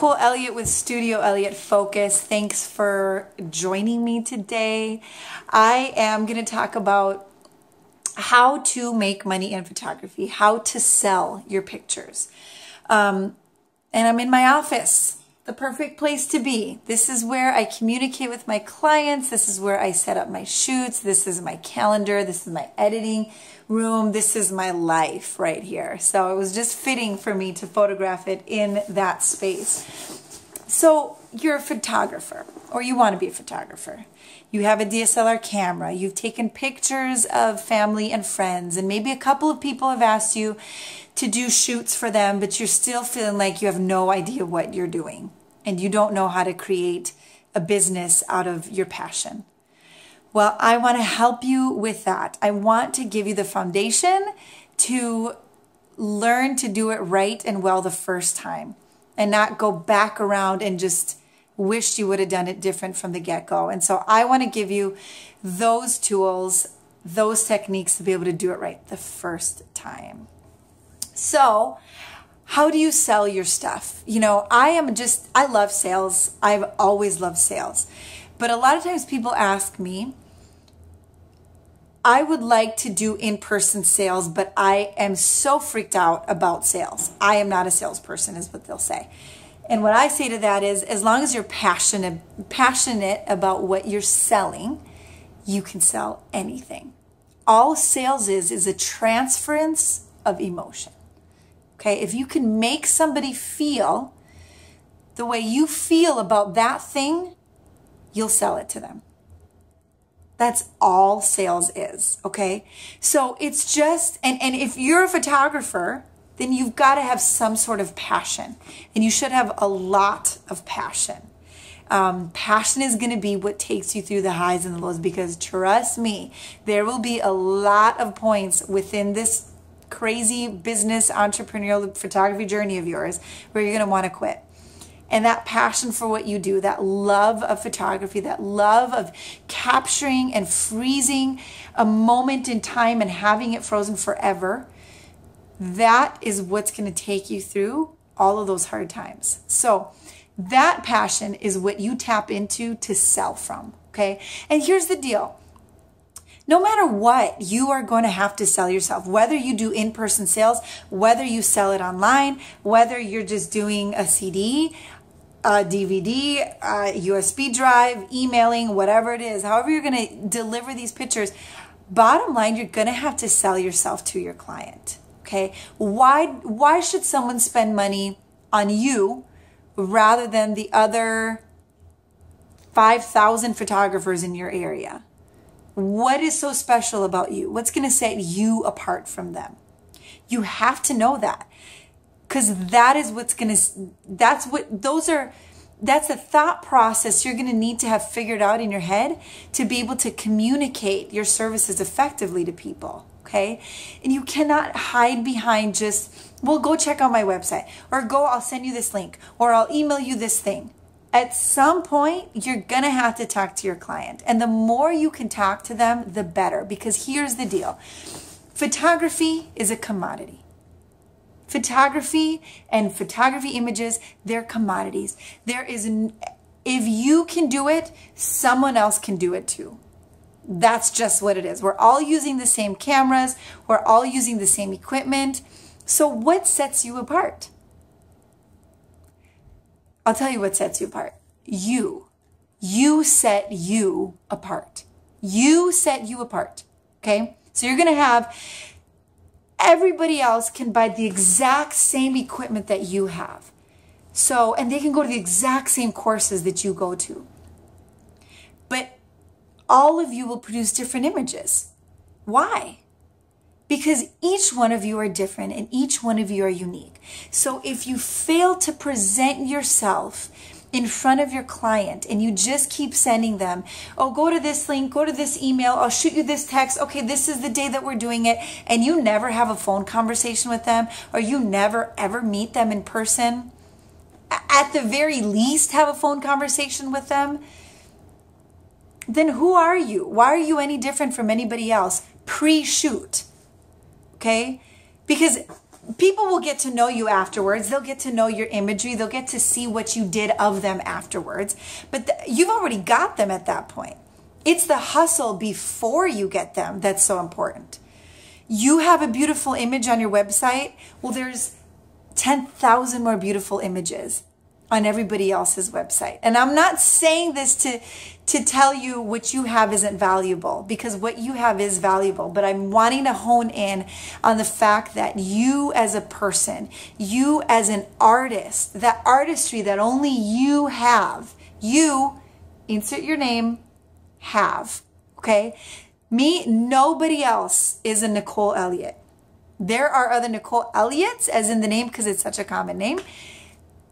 Nicole Elliott with Studio Elliott Focus. Thanks for joining me today. I am going to talk about how to make money in photography, how to sell your pictures. Um, and I'm in my office, the perfect place to be. This is where I communicate with my clients. This is where I set up my shoots. This is my calendar. This is my editing room. This is my life right here. So it was just fitting for me to photograph it in that space. So you're a photographer or you want to be a photographer. You have a DSLR camera. You've taken pictures of family and friends and maybe a couple of people have asked you to do shoots for them, but you're still feeling like you have no idea what you're doing and you don't know how to create a business out of your passion. Well, I want to help you with that. I want to give you the foundation to learn to do it right and well the first time and not go back around and just wish you would have done it different from the get go. And so I want to give you those tools, those techniques to be able to do it right the first time. So, how do you sell your stuff? You know, I am just, I love sales. I've always loved sales. But a lot of times people ask me, I would like to do in person sales, but I am so freaked out about sales. I am not a salesperson, is what they'll say. And what I say to that is as long as you're passionate, passionate about what you're selling, you can sell anything. All sales is is a transference of emotion. Okay, if you can make somebody feel the way you feel about that thing, you'll sell it to them. That's all sales is, okay? So it's just, and, and if you're a photographer, then you've got to have some sort of passion. And you should have a lot of passion. Um, passion is going to be what takes you through the highs and the lows because trust me, there will be a lot of points within this crazy business entrepreneurial photography journey of yours where you're going to want to quit and that passion for what you do, that love of photography, that love of capturing and freezing a moment in time and having it frozen forever, that is what's going to take you through all of those hard times. So, that passion is what you tap into to sell from. Okay. And here's the deal no matter what, you are going to have to sell yourself. Whether you do in person sales, whether you sell it online, whether you're just doing a CD, a DVD, a USB drive, emailing, whatever it is, however you're going to deliver these pictures, bottom line, you're going to have to sell yourself to your client. Okay? Why why should someone spend money on you rather than the other 5,000 photographers in your area? What is so special about you? What's going to set you apart from them? You have to know that because that is what's going to that's what those are that's the thought process you're going to need to have figured out in your head to be able to communicate your services effectively to people okay and you cannot hide behind just well go check out my website or go i'll send you this link or i'll email you this thing at some point you're going to have to talk to your client and the more you can talk to them the better because here's the deal photography is a commodity Photography and photography images, they're commodities. There is, if you can do it, someone else can do it too. That's just what it is. We're all using the same cameras. We're all using the same equipment. So what sets you apart? I'll tell you what sets you apart. You. You set you apart. You set you apart. Okay? So you're going to have everybody else can buy the exact same equipment that you have. So, and they can go to the exact same courses that you go to. But all of you will produce different images. Why? Because each one of you are different and each one of you are unique. So if you fail to present yourself in front of your client and you just keep sending them, oh, go to this link, go to this email, I'll shoot you this text. Okay, this is the day that we're doing it. And you never have a phone conversation with them or you never ever meet them in person. At the very least, have a phone conversation with them. Then who are you? Why are you any different from anybody else pre shoot? Okay? Because people will get to know you afterwards. They'll get to know your imagery. They'll get to see what you did of them afterwards. But th- you've already got them at that point. It's the hustle before you get them that's so important. You have a beautiful image on your website. Well, there's 10,000 more beautiful images on everybody else's website. And I'm not saying this to to tell you what you have isn't valuable because what you have is valuable, but I'm wanting to hone in on the fact that you as a person, you as an artist, that artistry that only you have, you insert your name have, okay? Me, nobody else is a Nicole Elliott. There are other Nicole Elliott's, as in the name, because it's such a common name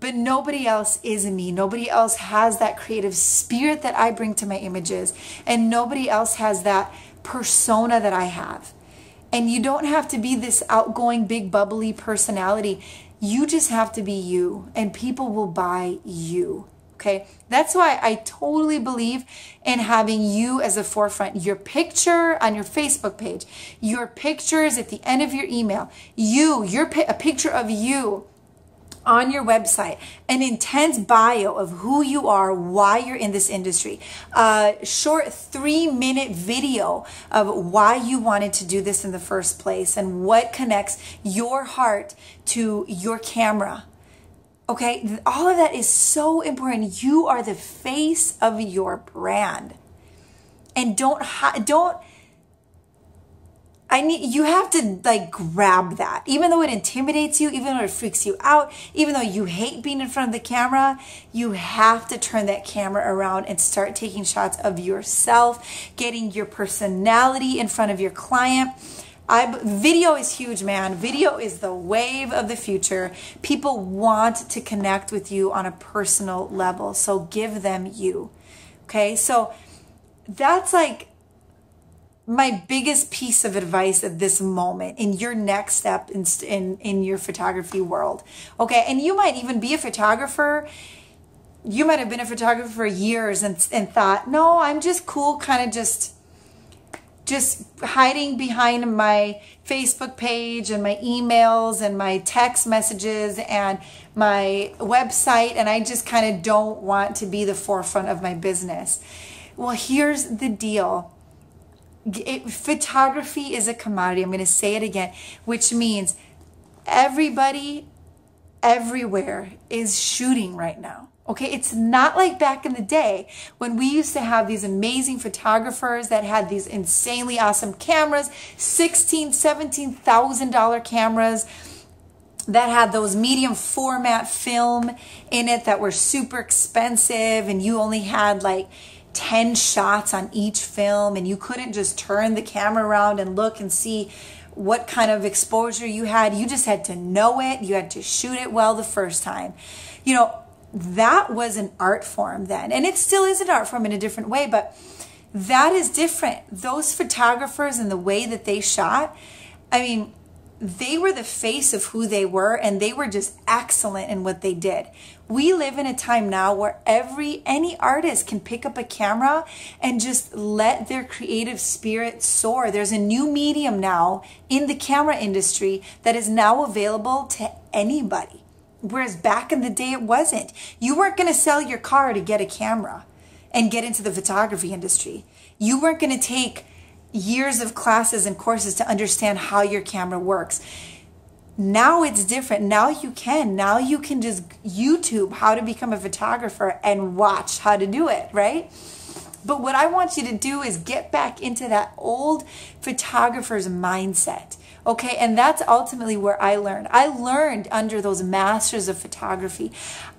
but nobody else is me. Nobody else has that creative spirit that I bring to my images, and nobody else has that persona that I have. And you don't have to be this outgoing, big, bubbly personality. You just have to be you, and people will buy you. Okay. That's why I totally believe in having you as a forefront. Your picture on your Facebook page, your pictures at the end of your email, you, your a picture of you on your website an intense bio of who you are, why you're in this industry, a short three minute video of why you wanted to do this in the first place and what connects your heart to your camera. Okay, all of that is so important. You are the face of your brand. And don't don't I need you have to like grab that. Even though it intimidates you, even though it freaks you out, even though you hate being in front of the camera, you have to turn that camera around and start taking shots of yourself, getting your personality in front of your client. I, video is huge, man. Video is the wave of the future. People want to connect with you on a personal level. So give them you. Okay. So that's like my biggest piece of advice at this moment in your next step in, in, in your photography world. Okay. And you might even be a photographer. You might have been a photographer for years and, and thought, no, I'm just cool, kind of just, just hiding behind my Facebook page and my emails and my text messages and my website. And I just kind of don't want to be the forefront of my business. Well, here's the deal it, photography is a commodity. I'm going to say it again, which means everybody everywhere is shooting right now. Okay, it's not like back in the day when we used to have these amazing photographers that had these insanely awesome cameras, sixteen, seventeen thousand dollar cameras that had those medium format film in it that were super expensive, and you only had like 10 shots on each film and you couldn't just turn the camera around and look and see what kind of exposure you had. You just had to know it. You had to shoot it well the first time. You know, that was an art form then. And it still is an art form in a different way, but that is different. Those photographers and the way that they shot, I mean, they were the face of who they were and they were just excellent in what they did. We live in a time now where every any artist can pick up a camera and just let their creative spirit soar. There's a new medium now in the camera industry that is now available to anybody. Whereas back in the day it wasn't. You weren't going to sell your car to get a camera and get into the photography industry. You weren't going to take years of classes and courses to understand how your camera works. Now it's different. Now you can. Now you can just YouTube how to become a photographer and watch how to do it, right? But what I want you to do is get back into that old photographer's mindset. Okay, and that's ultimately where I learned. I learned under those masters of photography.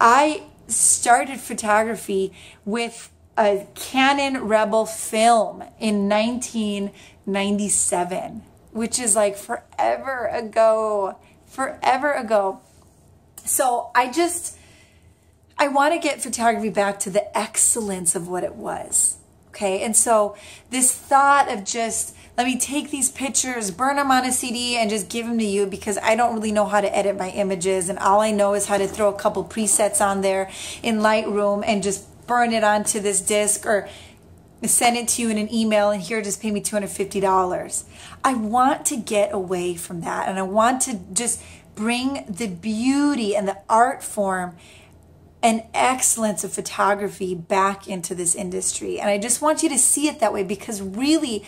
I started photography with a Canon Rebel film in 1997, which is like forever ago, forever ago. So I just, I want to get photography back to the excellence of what it was. Okay. And so this thought of just, let me take these pictures, burn them on a CD, and just give them to you because I don't really know how to edit my images. And all I know is how to throw a couple presets on there in Lightroom and just burn it onto this disc or send it to you in an email and here just pay me $250 i want to get away from that and i want to just bring the beauty and the art form and excellence of photography back into this industry. And i just want you to see it that way because really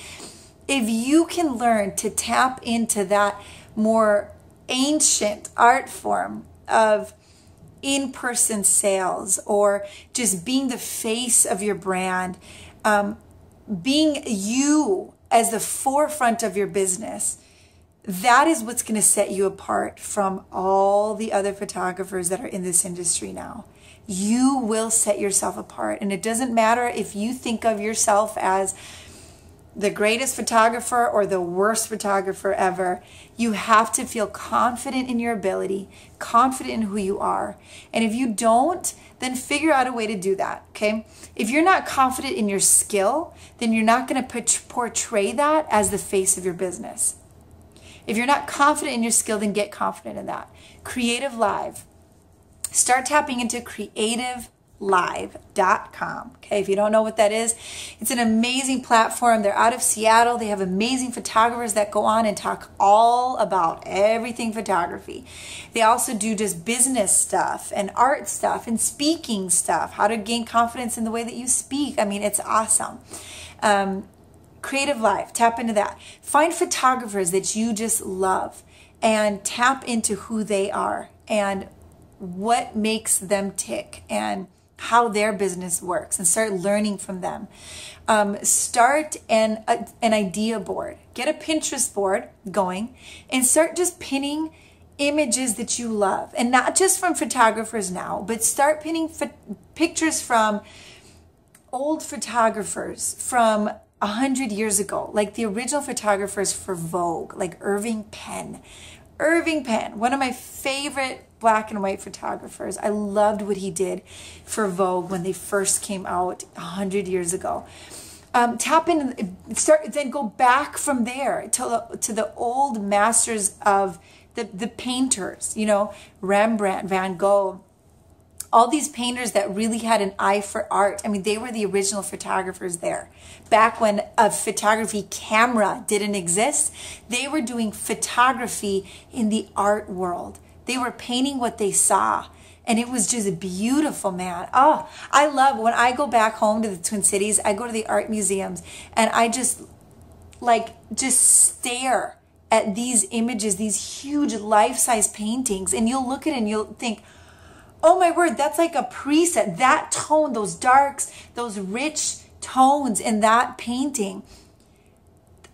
if you can learn to tap into that more ancient art form of in person sales or just being the face of your brand, um, being you as the forefront of your business, that is what's going to set you apart from all the other photographers that are in this industry now. You will set yourself apart. And it doesn't matter if you think of yourself as the greatest photographer or the worst photographer ever. You have to feel confident in your ability, confident in who you are. And if you don't, then figure out a way to do that, okay? If you're not confident in your skill, then you're not going to portray that as the face of your business. If you're not confident in your skill, then get confident in that. Creative Live. Start tapping into creative live.com. Okay, if you don't know what that is, it's an amazing platform. They're out of Seattle. They have amazing photographers that go on and talk all about everything photography. They also do just business stuff and art stuff and speaking stuff, how to gain confidence in the way that you speak. I mean, it's awesome. Um, creative Live, tap into that. Find photographers that you just love and tap into who they are and what makes them tick and how their business works and start learning from them. Um, start an, a, an idea board. Get a Pinterest board going and start just pinning images that you love. And not just from photographers now, but start pinning ph- pictures from old photographers from a hundred years ago, like the original photographers for Vogue, like Irving Penn. Irving Penn, one of my favorite black and white photographers. I loved what he did for Vogue when they first came out a hundred years ago. Um, tap in, start, then go back from there to the, to the old masters of the, the painters, you know, Rembrandt, Van Gogh, all these painters that really had an eye for art. I mean, they were the original photographers there. Back when a photography camera didn't exist, they were doing photography in the art world. They were painting what they saw. And it was just a beautiful, man. Oh, I love when I go back home to the Twin Cities, I go to the art museums and I just like just stare at these images, these huge life size paintings. And you'll look at it and you'll think, oh my word, that's like a preset. That tone, those darks, those rich tones in that painting.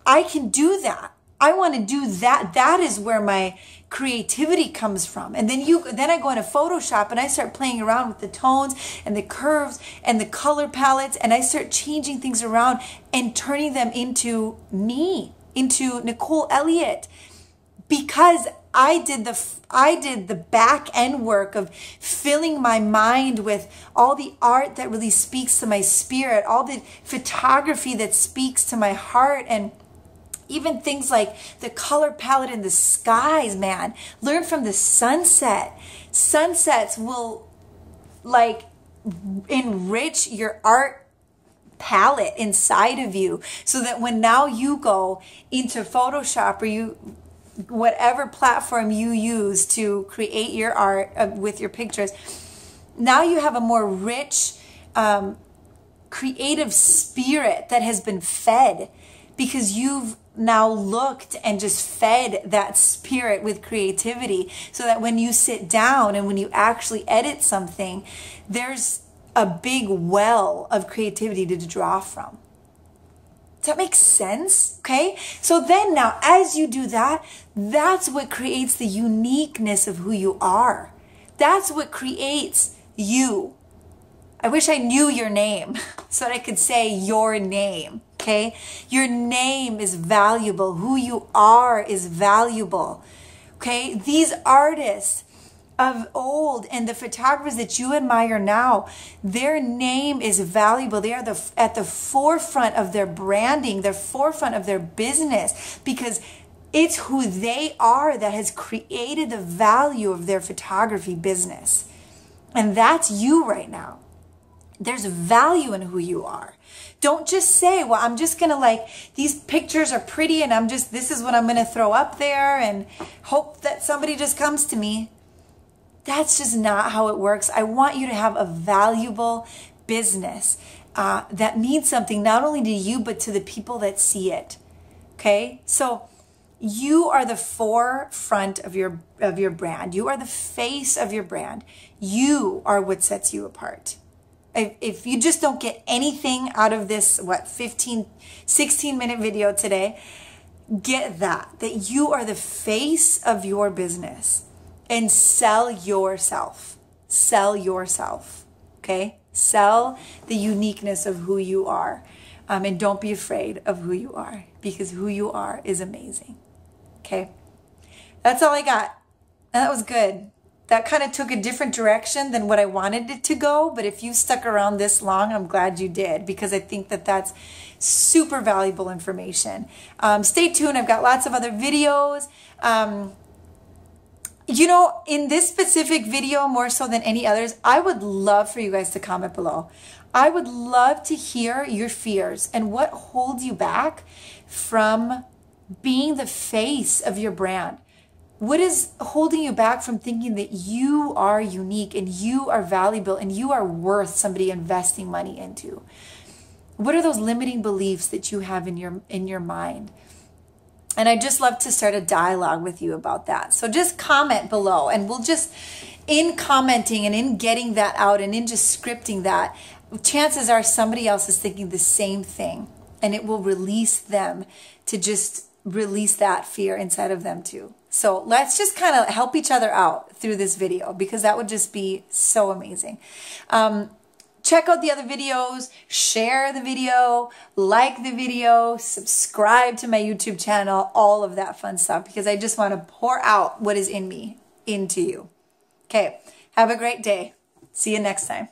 I can do that. I want to do that. That is where my creativity comes from. And then you then I go into Photoshop and I start playing around with the tones and the curves and the color palettes and I start changing things around and turning them into me, into Nicole Elliott because I did the I did the back end work of filling my mind with all the art that really speaks to my spirit, all the photography that speaks to my heart and even things like the color palette in the skies, man. Learn from the sunset. Sunsets will like enrich your art palette inside of you so that when now you go into Photoshop or you whatever platform you use to create your art uh, with your pictures, now you have a more rich, um, creative spirit that has been fed because you've now looked and just fed that spirit with creativity so that when you sit down and when you actually edit something, there's a big well of creativity to draw from. That make sense? Okay. So then now, as you do that, that's what creates the uniqueness of who you are. That's what creates you. I wish I knew your name so that I could say your name. Okay. Your name is valuable. Who you are is valuable. Okay. These artists, of old and the photographers that you admire now, their name is valuable. They are the, at the forefront of their branding, the forefront of their business because it's who they are that has created the value of their photography business. And that's you right now. there's value in who you are. Don't just say, well, I'm just going to like, these pictures are pretty and I'm just, this is what I'm going to throw up there and hope that somebody just comes to me. That's just not how it works. I want you to have a valuable business uh, that means something not only to you, but to the people that see it. Okay. So, you are the forefront of your of your brand you are the face of your brand you are what sets you apart if, if you just don't get anything out of this what 15 16 minute video today get that that you are the face of your business and sell yourself sell yourself okay sell the uniqueness of who you are um, and don't be afraid of who you are because who you are is amazing Okay. That's all I got. That was good. That kind of took a different direction than what I wanted it to go. But if you stuck around this long, I'm glad you did because I think that that's super valuable information. Um, stay tuned. I've got lots of other videos. Um, you know, in this specific video, more so than any others, I would love for you guys to comment below. I would love to hear your fears and what holds you back from being the face of your brand? What is holding you back from thinking that you are unique and you are valuable and you are worth somebody investing money into? What are those limiting beliefs that you have in your in your mind? And I just love to start a dialogue with you about that. So just comment below and we'll just in commenting and in getting that out and in just scripting that, chances are somebody else is thinking the same thing and it will release them to just release that fear inside of them too. So let's just kind of help each other out through this video because that would just be so amazing. Um, check out the other videos, share the video, like the video, subscribe to my YouTube channel, all of that fun stuff because I just want to pour out what is in me into you. Okay, have a great day. See you next time.